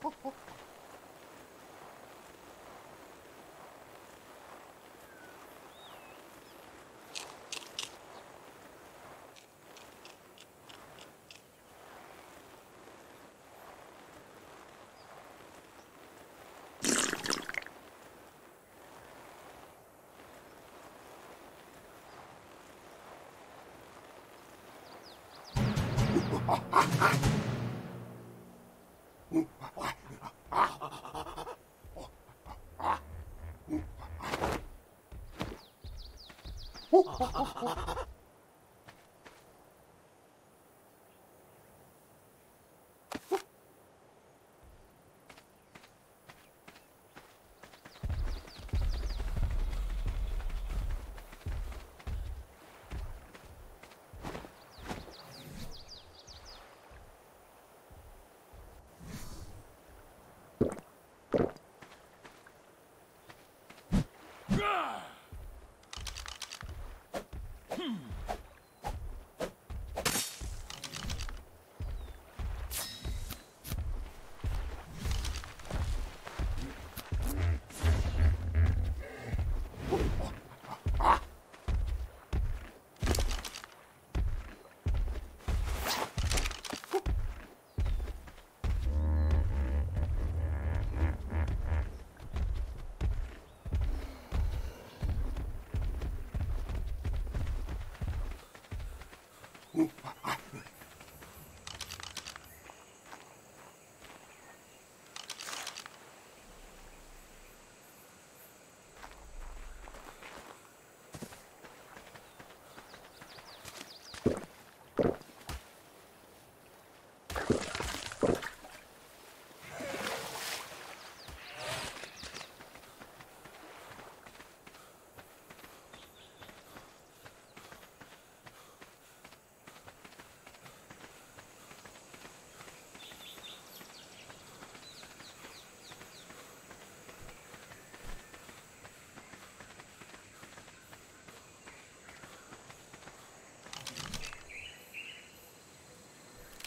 Ha ha ha! Oh, oh, oh, oh. Oh.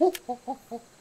Uh, uh, uh, uh.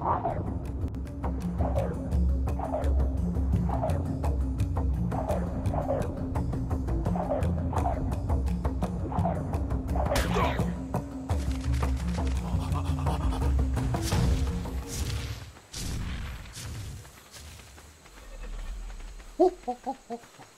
Wow. ほほほほほ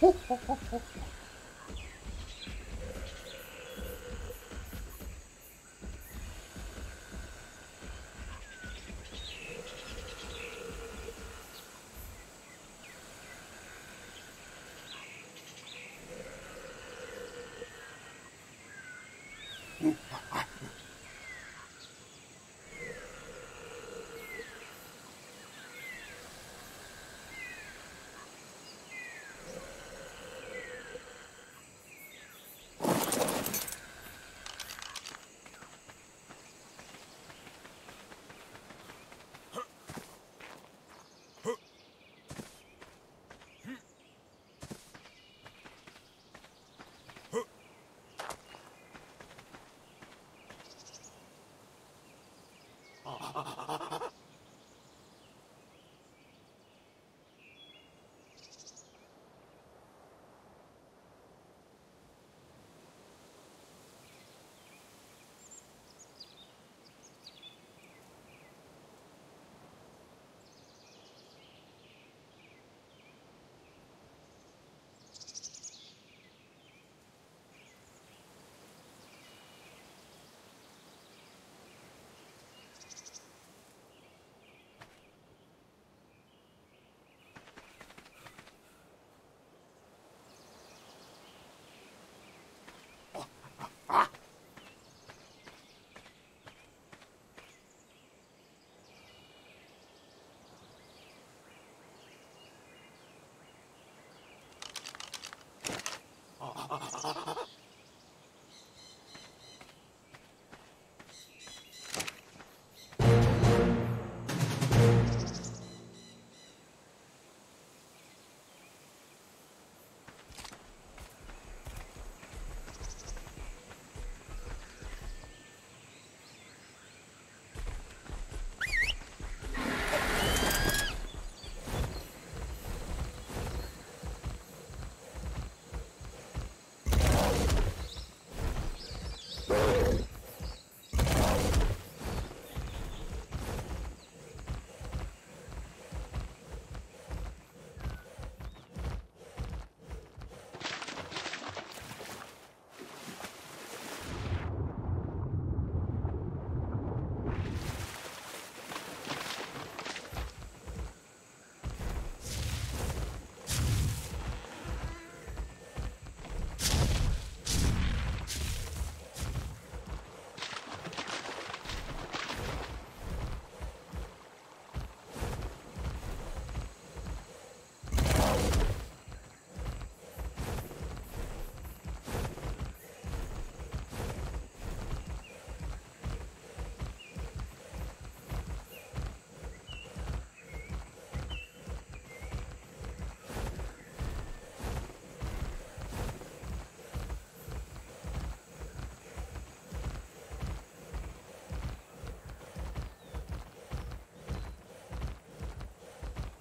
Ho, ho, ho, ho, ho.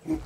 Oh,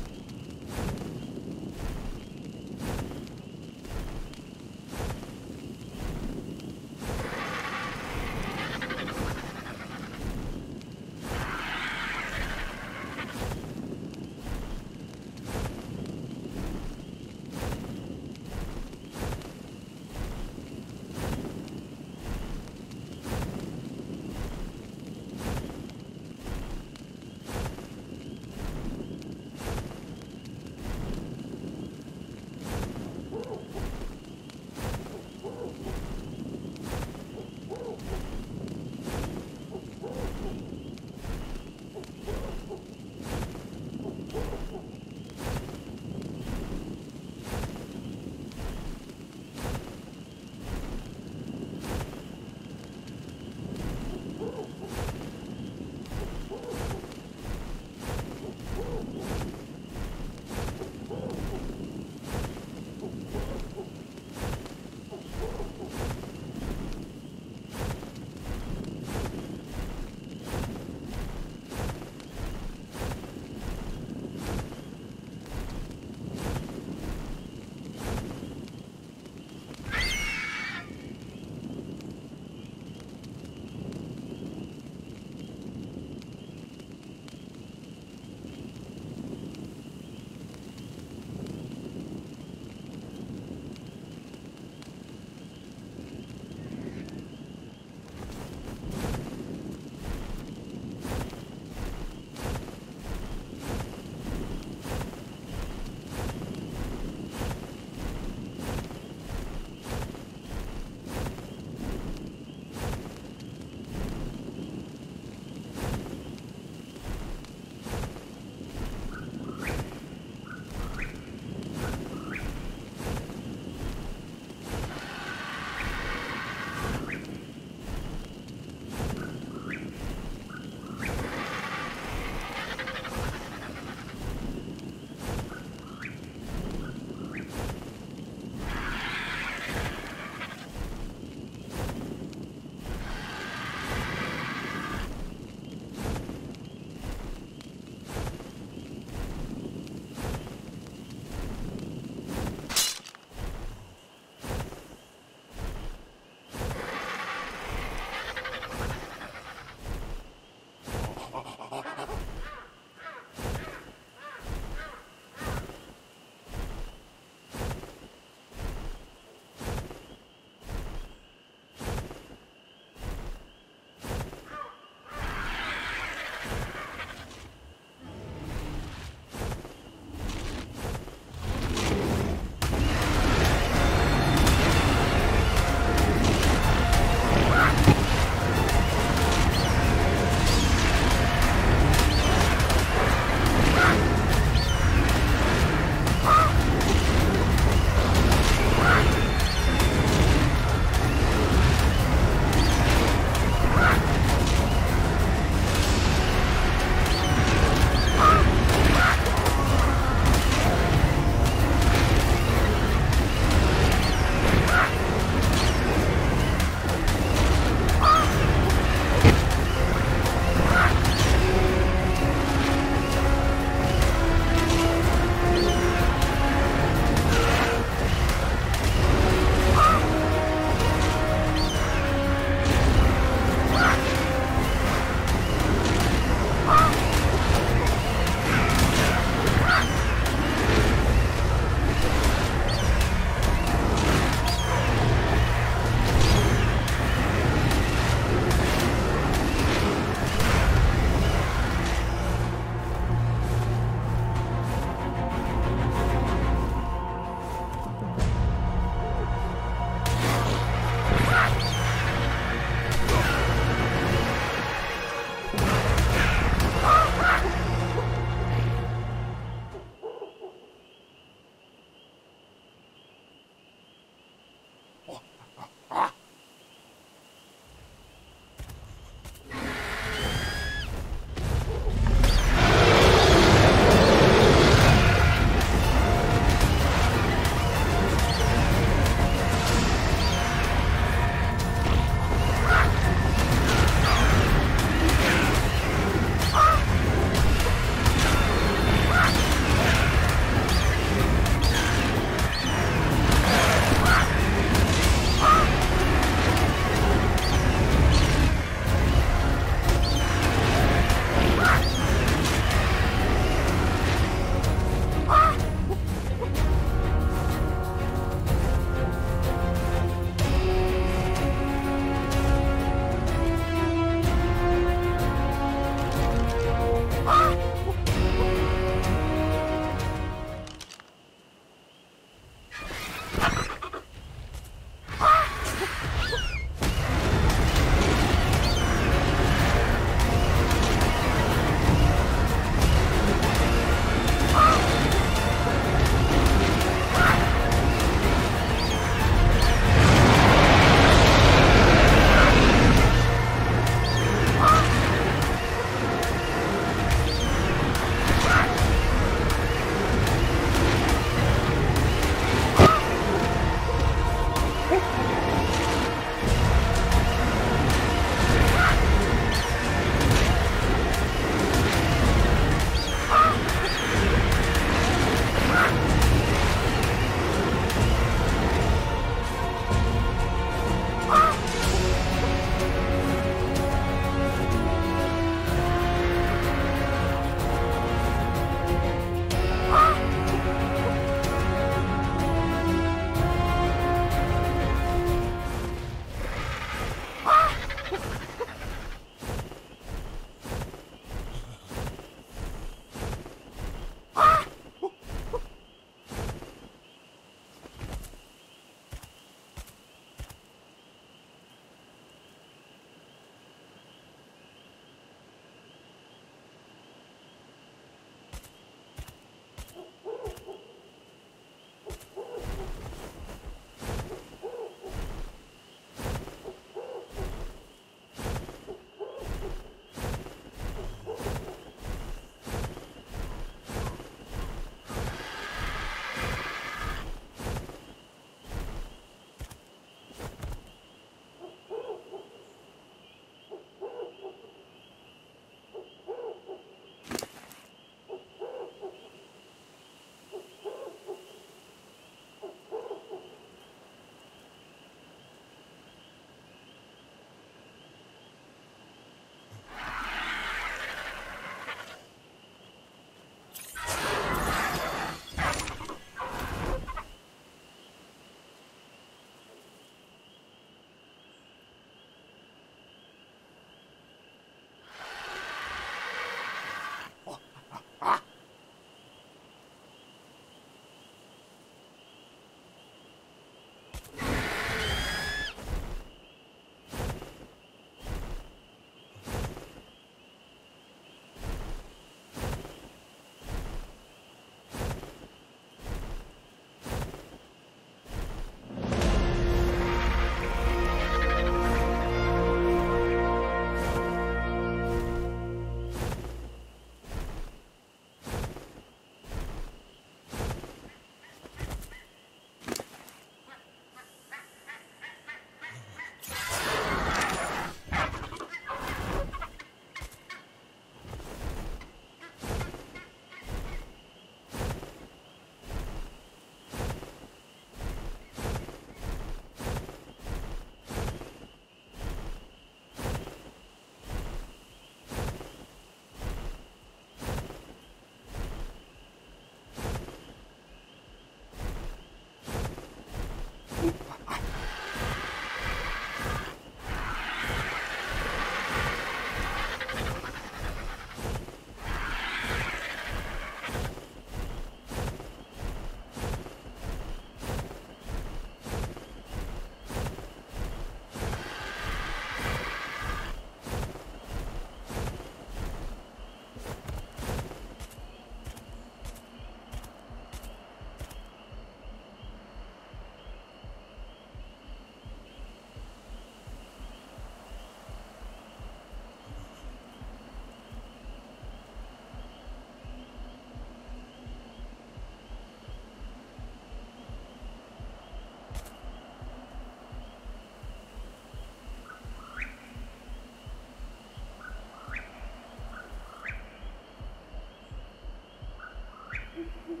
Thank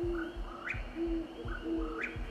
you.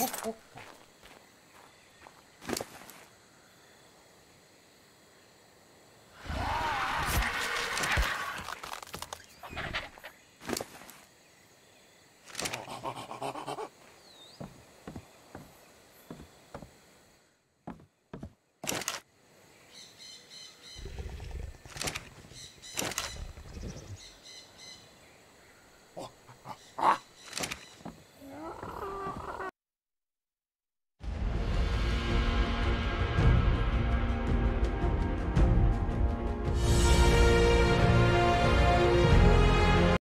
uh.